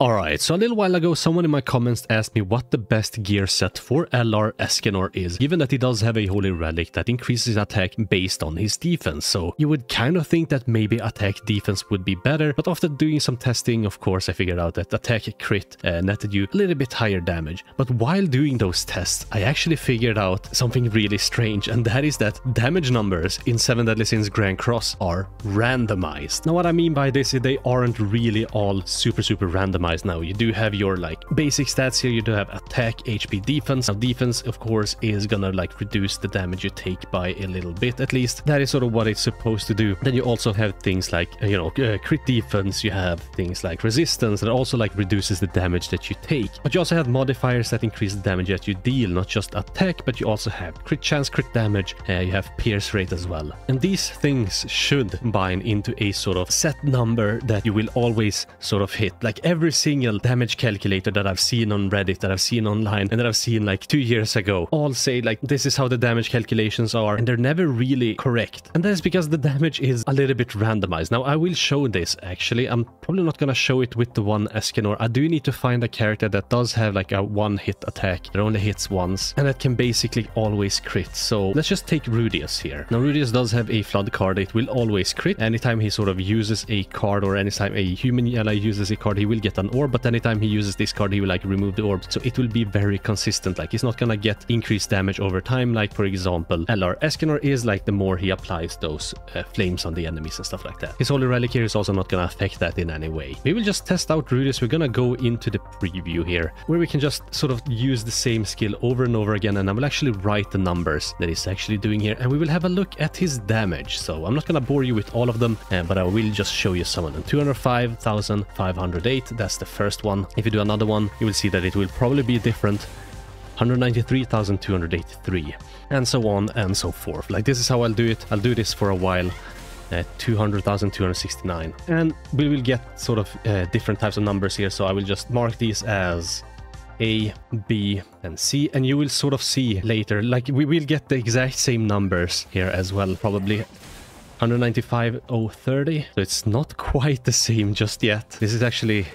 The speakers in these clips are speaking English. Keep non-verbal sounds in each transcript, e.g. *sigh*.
Alright, so a little while ago someone in my comments asked me what the best gear set for LR Escanor is, given that he does have a Holy Relic that increases attack based on his defense, so you would kind of think that maybe attack defense would be better, but after doing some testing, of course, I figured out that attack crit uh, netted you a little bit higher damage. But while doing those tests, I actually figured out something really strange, and that is that damage numbers in 7 Deadly Sins Grand Cross are randomized. Now what I mean by this is they aren't really all super super randomized now. You do have your like basic stats here. You do have attack, HP, defense. Now defense, of course, is gonna like reduce the damage you take by a little bit at least. That is sort of what it's supposed to do. Then you also have things like, uh, you know, uh, crit defense. You have things like resistance that also like reduces the damage that you take. But you also have modifiers that increase the damage that you deal, not just attack, but you also have crit chance, crit damage. Uh, you have pierce rate as well. And these things should combine into a sort of set number that you will always sort of hit. Like every single damage calculator that I've seen on Reddit, that I've seen online, and that I've seen like two years ago, all say like this is how the damage calculations are, and they're never really correct. And that is because the damage is a little bit randomized. Now I will show this actually. I'm probably not gonna show it with the one Escanor. I do need to find a character that does have like a one hit attack that only hits once, and that can basically always crit. So let's just take Rudius here. Now Rudius does have a flood card. It will always crit. Anytime he sort of uses a card or anytime a human ally uses a card, he will get an orb, but anytime he uses this card, he will like remove the orb. So it will be very consistent. Like he's not gonna get increased damage over time. Like for example, LR Escanor is like the more he applies those uh, flames on the enemies and stuff like that. His Holy Relic here is also not gonna affect that in any way. We will just test out Rudius. We're gonna go into the preview here, where we can just sort of use the same skill over and over again. And I will actually write the numbers that he's actually doing here. And we will have a look at his damage. So I'm not gonna bore you with all of them, uh, but I will just show you some of them. 205,508, that's the first one. If you do another one, you will see that it will probably be different. 193,283 and so on and so forth. Like this is how I'll do it. I'll do this for a while. Uh, 200,269 and we will get sort of uh, different types of numbers here so I will just mark these as A, B, and C and you will sort of see later like we will get the exact same numbers here as well probably 195,030 so it's not *laughs* quite the same just yet this is actually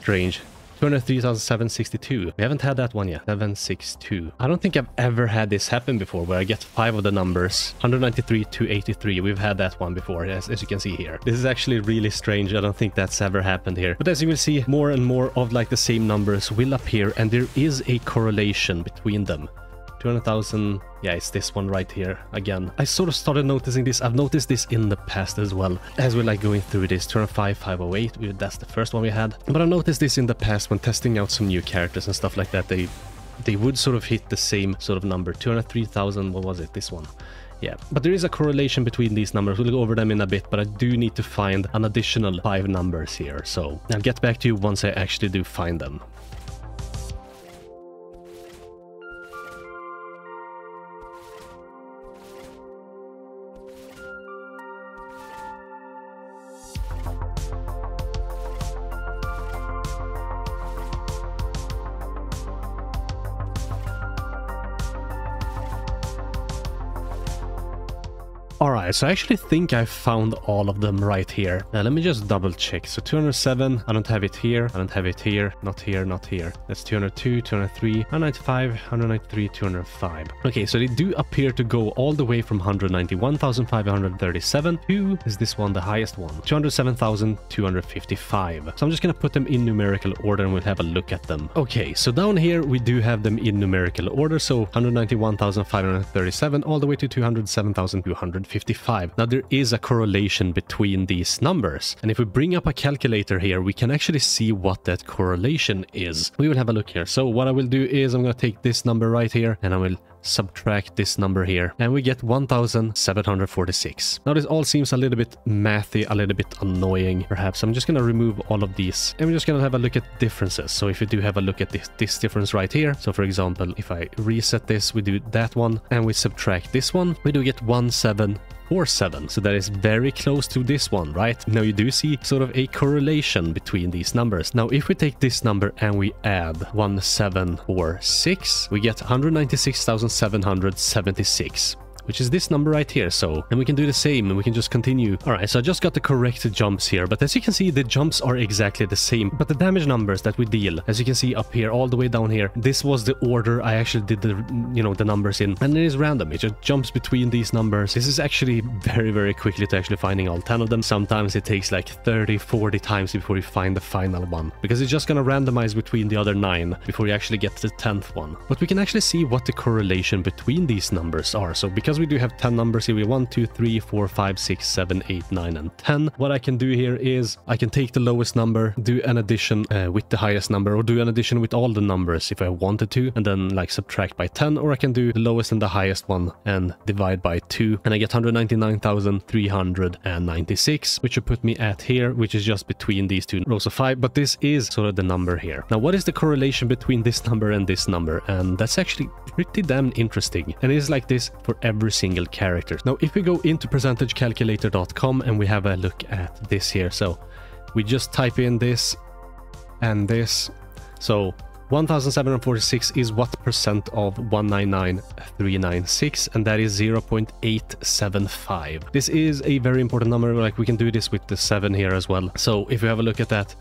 strange 203,762. We haven't had that one yet. 762. I don't think I've ever had this happen before where I get five of the numbers. 193 to 83. We've had that one before, as, as you can see here. This is actually really strange. I don't think that's ever happened here. But as you will see, more and more of like the same numbers will appear and there is a correlation between them. 200,000. Yeah, it's this one right here again. I sort of started noticing this. I've noticed this in the past as well. As we're like going through this, 205, 508, that's the first one we had. But I noticed this in the past when testing out some new characters and stuff like that. They they would sort of hit the same sort of number. 203,000, what was it? This one. Yeah, but there is a correlation between these numbers. We'll go over them in a bit, but I do need to find an additional five numbers here. So I'll get back to you once I actually do find them. Alright, so I actually think I found all of them right here. Now let me just double check. So 207, I don't have it here, I don't have it here, not here, not here. That's 202, 203, 195, 193, 205. Okay, so they do appear to go all the way from 191,537 to, is this one the highest one? 207,255. So I'm just gonna put them in numerical order and we'll have a look at them. Okay, so down here we do have them in numerical order. So 191,537 all the way to 207,200. 155. Now there is a correlation between these numbers. And if we bring up a calculator here, we can actually see what that correlation is. We will have a look here. So what I will do is I'm going to take this number right here and I will subtract this number here and we get 1746 now this all seems a little bit mathy a little bit annoying perhaps. I'm just going to remove all of these and we're just going to have a look at differences. So if we do have a look at this, this difference right here so for example if i reset this we do that one and we subtract this one we do get 17 or 7. So that is very close to this one, right? Now you do see sort of a correlation between these numbers. Now if we take this number and we add 1746, we get 196,776 which is this number right here. So, and we can do the same and we can just continue. All right, so I just got the correct jumps here, but as you can see, the jumps are exactly the same, but the damage numbers that we deal, as you can see up here, all the way down here, this was the order I actually did the, you know, the numbers in, and it is random. It just jumps between these numbers. This is actually very, very quickly to actually finding all 10 of them. Sometimes it takes like 30, 40 times before you find the final one, because it's just gonna randomize between the other nine before you actually get to the 10th one. But we can actually see what the correlation between these numbers are. So because we do have 10 numbers here, we 1, 2, 3, 4, 5, 6, 7, 8, 9, and 10. What I can do here is I can take the lowest number, do an addition uh, with the highest number, or do an addition with all the numbers if I wanted to, and then like subtract by 10, or I can do the lowest and the highest one and divide by 2, and I get 199,396, which would put me at here, which is just between these two rows of 5, but this is sort of the number here. Now, what is the correlation between this number and this number? And that's actually pretty damn interesting, and it is like this for every single character. Now, if we go into percentagecalculator.com and we have a look at this here, so we just type in this and this. So 1746 is what percent of 199396 and that is 0.875. This is a very important number like we can do this with the 7 here as well. So if we have a look at that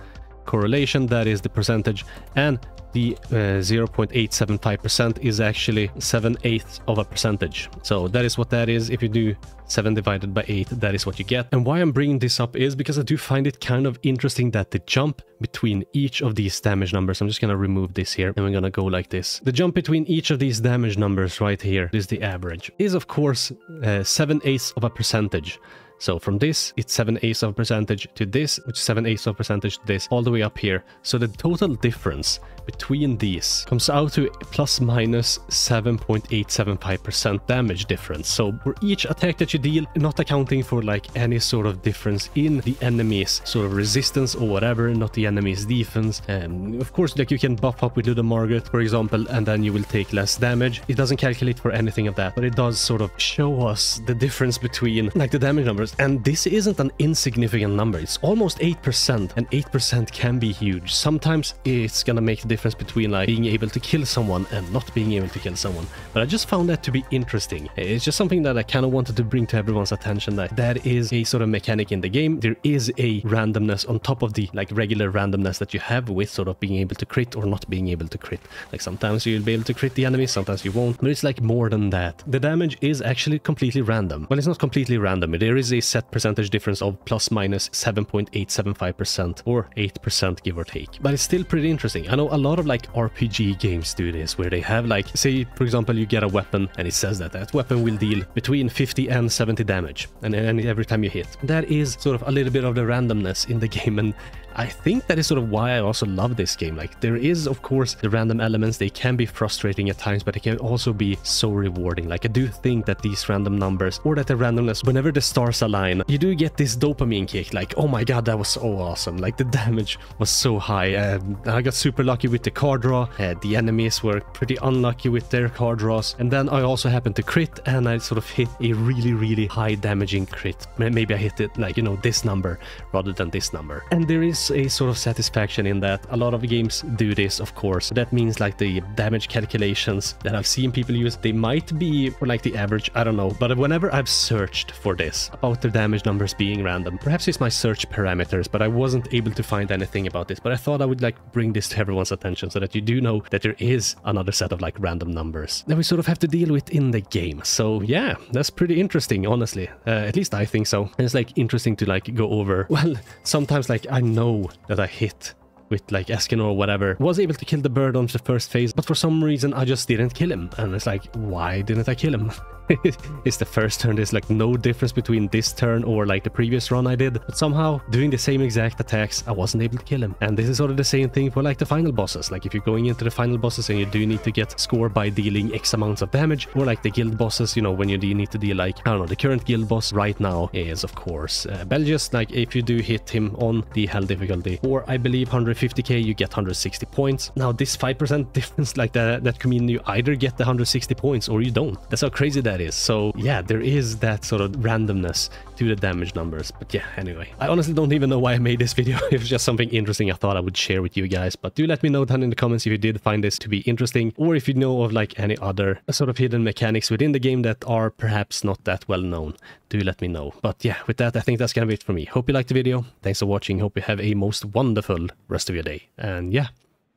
correlation that is the percentage and the 0.875% uh, is actually 7 eighths of a percentage. So that is what that is. If you do 7 divided by 8, that is what you get. And why I'm bringing this up is because I do find it kind of interesting that the jump between each of these damage numbers, I'm just going to remove this here and we're going to go like this. The jump between each of these damage numbers right here is the average, is of course uh, 7 eighths of a percentage. So from this, it's 7 eighths of percentage to this, which is 7 eighths of percentage to this, all the way up here. So the total difference between these comes out to plus minus 7.875% damage difference. So for each attack that you deal, not accounting for like any sort of difference in the enemy's sort of resistance or whatever, not the enemy's defense. And of course, like you can buff up with Luda Margaret, for example, and then you will take less damage. It doesn't calculate for anything of that, but it does sort of show us the difference between like the damage numbers. And this isn't an insignificant number. It's almost 8%, and 8% can be huge. Sometimes it's gonna make the difference between like being able to kill someone and not being able to kill someone. But I just found that to be interesting. It's just something that I kind of wanted to bring to everyone's attention that that is a sort of mechanic in the game. There is a randomness on top of the like regular randomness that you have with sort of being able to crit or not being able to crit. Like sometimes you'll be able to crit the enemy, sometimes you won't. But it's like more than that. The damage is actually completely random. Well, it's not completely random. There is a set percentage difference of plus minus 7.875% or 8% give or take. But it's still pretty interesting. I know a lot of like RPG games do this, where they have like, say for example you get a weapon and it says that that weapon will deal between 50 and 70 damage, and, and every time you hit. That is sort of a little bit of the randomness in the *laughs* game, and I think that is sort of why I also love this game. Like, there is, of course, the random elements. They can be frustrating at times, but they can also be so rewarding. Like, I do think that these random numbers, or that the randomness, whenever the stars align, you do get this dopamine kick. Like, oh my god, that was so awesome. Like, the damage was so high. Uh, I got super lucky with the card draw. Uh, the enemies were pretty unlucky with their card draws. And then I also happened to crit, and I sort of hit a really, really high damaging crit. Maybe I hit it, like, you know, this number rather than this number. And there is a sort of satisfaction in that. A lot of games do this, of course. That means like the damage calculations that I've seen people use, they might be for like the average, I don't know. But whenever I've searched for this, about the damage numbers being random, perhaps it's my search parameters, but I wasn't able to find anything about this. But I thought I would like bring this to everyone's attention so that you do know that there is another set of like random numbers that we sort of have to deal with in the game. So yeah, that's pretty interesting, honestly. Uh, at least I think so. And it's like interesting to like go over. *laughs* Well, sometimes like I know that I hit with like Escanor or whatever, was able to kill the bird on the first phase, but for some reason I just didn't kill him. And it's like, why didn't I kill him? *laughs* *laughs* it's the first turn. There's like no difference between this turn or like the previous run I did. But somehow, doing the same exact attacks, I wasn't able to kill him. And this is sort of the same thing for like the final bosses. Like if you're going into the final bosses and you do need to get score by dealing X amounts of damage, or like the guild bosses, you know, when you do need to deal like, I don't know, the current guild boss right now is of course uh, Belgius. Like if you do hit him on the hell difficulty, or I believe 150k, you get 160 points. Now this 5% *laughs* difference like that, that can mean you either get the 160 points or you don't. That's how crazy that that is. So yeah, there is that sort of randomness to the damage numbers. But yeah, anyway, I honestly don't even know why I made this *laughs* video. it was just something interesting I thought I would share with you guys. But do let me know down in the comments if you did find this to be interesting or if you know of like any other sort of hidden mechanics within the game that are perhaps not that well known. Do let me know. But yeah, with that, I think that's gonna be it for me. Hope you liked the video. Thanks for watching. Hope you have a most wonderful rest of your day. And yeah,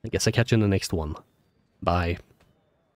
I guess I catch you in the next one. Bye.